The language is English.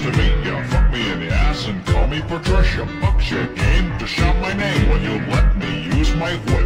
nice to meet ya. Fuck me in the ass and call me Patricia. Bucks your game to shout my name when you let me use my voice.